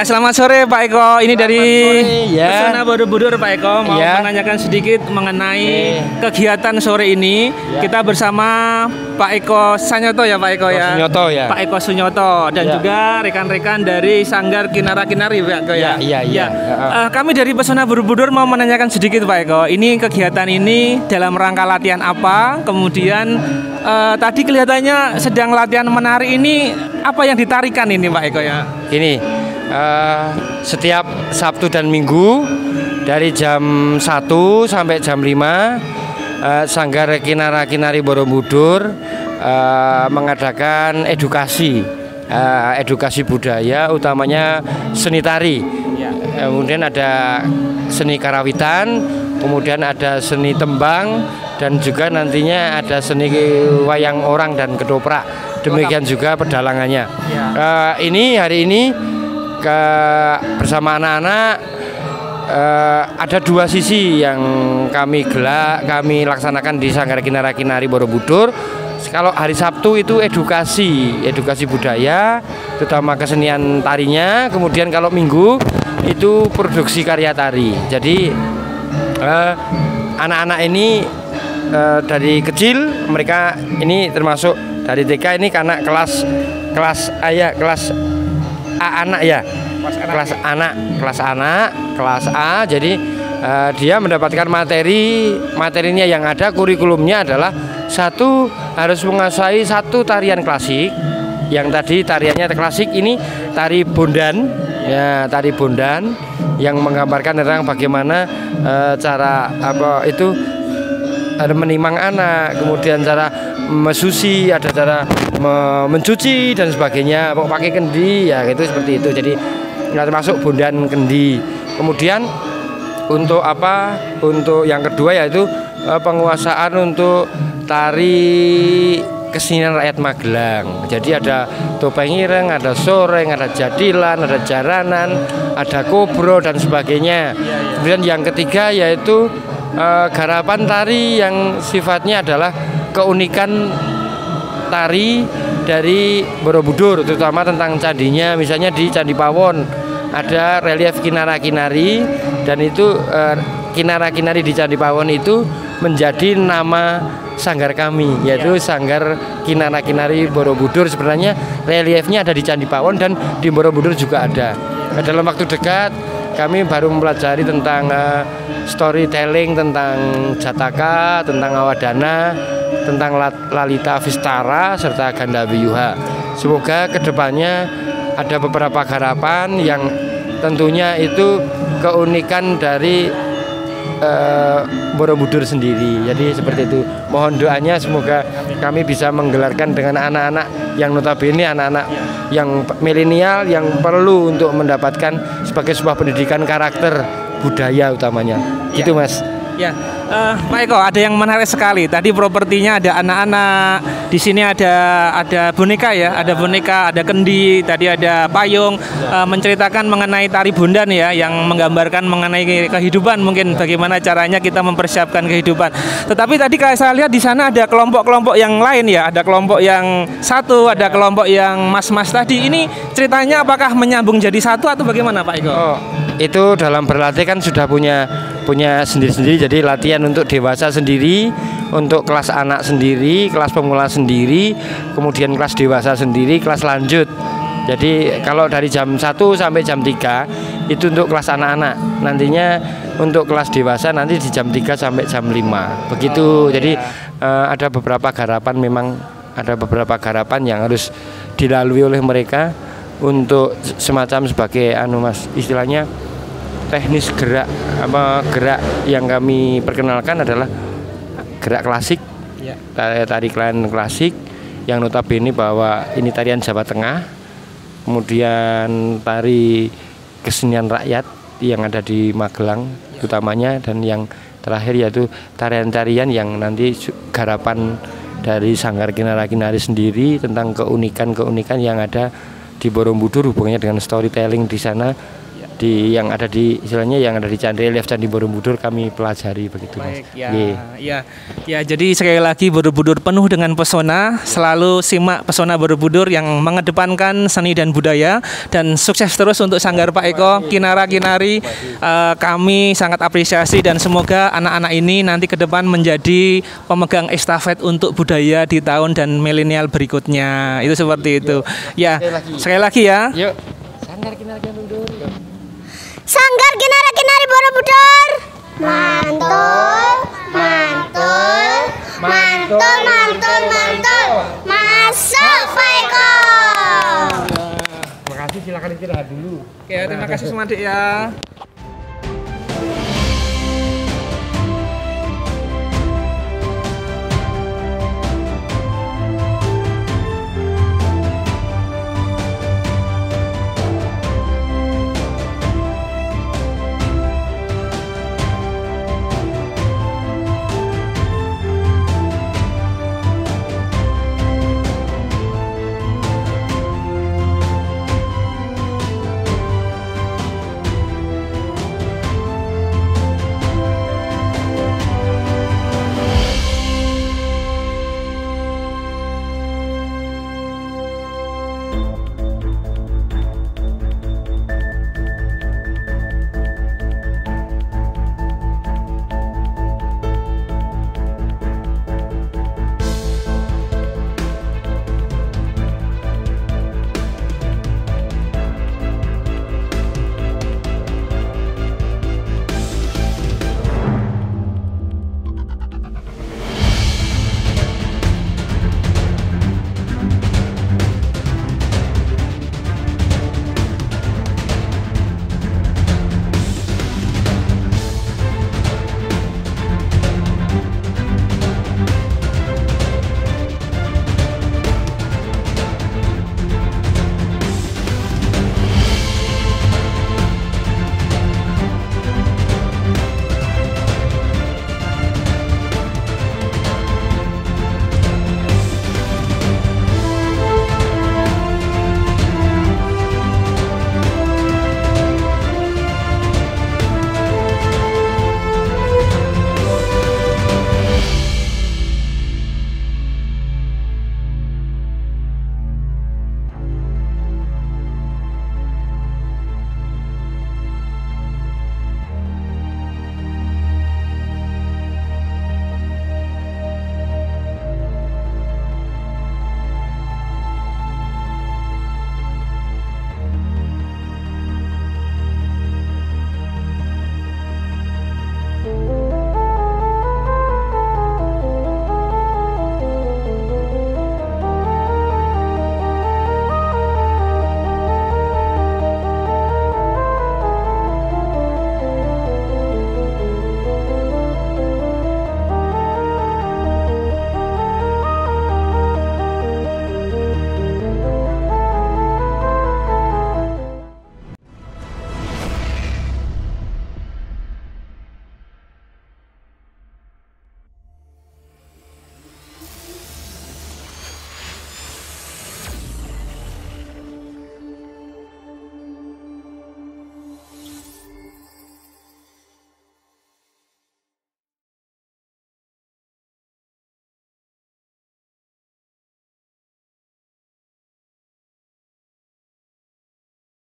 Ya, selamat sore Pak Eko. Ini dari sore, ya. Pesona Borobudur Pak Eko mau Ya. menanyakan sedikit mengenai Eh. kegiatan sore ini. Ya. Kita bersama Pak Eko Sanyoto ya Pak Eko Eko ya. Sunyoto, ya. Pak Eko Sunyoto dan Ya. juga rekan-rekan dari Sanggar Kinara Kinari Pak Eko ya. Ya, iya, iya. Eh, kami dari Pesona Borobudur mau menanyakan sedikit Pak Eko. Ini kegiatan ini dalam rangka latihan apa? Kemudian eh, tadi kelihatannya sedang latihan menari ini apa yang ditarikan ini Pak Eko ya? Ini eh, setiap Sabtu dan Minggu dari jam 1 sampai jam 5 eh, Sanggar Kinara Kinari Borobudur eh, mengadakan edukasi eh, edukasi budaya utamanya seni tari. Ya. Kemudian ada seni karawitan, kemudian ada seni tembang dan juga nantinya ada seni wayang orang dan ketoprak. Demikian juga pedalangannya. Ya. Eh, ini hari ini ke bersama anak-anak eh, ada dua sisi yang kami gelak, kami laksanakan di Sanggar Kinara Kinari Borobudur. Kalau hari Sabtu itu edukasi, edukasi budaya, terutama kesenian tarinya. Kemudian kalau Minggu itu produksi karya tari. Jadi eh, anak-anak ini eh, dari kecil mereka ini termasuk dari TK ini karena kelas kelas ayah kelas A anak ya? Kelas anak kelas anak kelas A. Jadi eh, dia mendapatkan materi materinya yang ada kurikulumnya adalah satu harus menguasai satu tarian klasik. Yang tadi tariannya klasik ini tari bondan. Ya tari bondan yang menggambarkan tentang bagaimana eh, cara apa itu ada menimang anak, kemudian cara mesusi, ada cara me- mencuci dan sebagainya. Pokok pakai kendi ya itu seperti itu. Jadi nggak termasuk bondan kendi. Kemudian untuk apa? Untuk yang kedua yaitu eh, penguasaan untuk tari kesenian rakyat Magelang. Jadi ada topeng ireng, ada soreng, ada jadilan, ada jaranan, ada kobro dan sebagainya. Kemudian yang ketiga yaitu eh, garapan tari yang sifatnya adalah keunikan tari dari Borobudur terutama tentang candinya. Misalnya di Candi Pawon ada relief kinara-kinari dan itu eh, kinara-kinari di Candi Pawon itu menjadi nama sanggar kami yaitu sanggar kinara-kinari Borobudur. Sebenarnya reliefnya ada di Candi Pawon dan di Borobudur juga ada. Nah, dalam waktu dekat kami baru mempelajari tentang eh, storytelling tentang Jataka, tentang Awadana, tentang La- Lalita Vistara serta Ganda Wiyuha. Semoga ke depannya ada beberapa garapan yang tentunya itu keunikan dari eh, Borobudur sendiri. Jadi seperti itu. Mohon doanya semoga kami bisa menggelarkan dengan anak-anak yang notabene anak-anak yang milenial yang perlu untuk mendapatkan sebagai sebuah pendidikan karakter budaya utamanya. Gitu Mas. Ya, eh, Pak Eko, ada yang menarik sekali. Tadi propertinya ada anak-anak, di sini ada ada boneka ya, ada boneka, ada kendi, tadi ada payung, eh, menceritakan mengenai tari bundan ya, yang menggambarkan mengenai kehidupan mungkin bagaimana caranya kita mempersiapkan kehidupan. Tetapi tadi saya lihat di sana ada kelompok-kelompok yang lain ya, ada kelompok yang satu, ada kelompok yang mas-mas tadi. Ini ceritanya apakah menyambung jadi satu atau bagaimana Pak Eko? Oh, itu dalam berlatih kan sudah punya punya sendiri-sendiri jadi latihan untuk dewasa sendiri, untuk kelas anak sendiri, kelas pemula sendiri, kemudian kelas dewasa sendiri, kelas lanjut. Jadi kalau dari jam 1 sampai jam 3 itu untuk kelas anak-anak. Nantinya untuk kelas dewasa nanti di jam 3 sampai jam 5. Begitu. Jadi eh, ada beberapa garapan memang ada beberapa garapan yang harus dilalui oleh mereka untuk semacam sebagai anu Mas istilahnya teknis gerak apa gerak yang kami perkenalkan adalah gerak klasik. Ya. tari, klan klasik yang notabene bahwa ini tarian Jawa Tengah kemudian tari kesenian rakyat yang ada di Magelang utamanya dan yang terakhir yaitu tarian-tarian yang nanti garapan dari Sanggar Kinara Kinari sendiri tentang keunikan-keunikan yang ada di Borobudur hubungannya dengan storytelling di sana di yang ada di istilahnya yang ada di Candi Relief Candi Borobudur kami pelajari begitu Mas. Baik ya, Ye. ya, ya. Jadi sekali lagi Borobudur penuh dengan pesona. Selalu simak pesona Borobudur yang mengedepankan seni dan budaya dan sukses terus untuk Sanggar Pak Eko, Kinara Kinari. Eh, kami sangat apresiasi dan semoga anak-anak ini nanti ke depan menjadi pemegang estafet untuk budaya di tahun dan milenial berikutnya. Itu seperti itu. Ya, sekali lagi ya. Yuk. Sanggar Kinara Borobudur. Sanggar Kinara Kinari Borobudur. Mantul, mantul, mantul, mantul, mantul. Masuk Pak Eko. Makasih silakan istirahat dulu. Oke, terima kasih semua ya.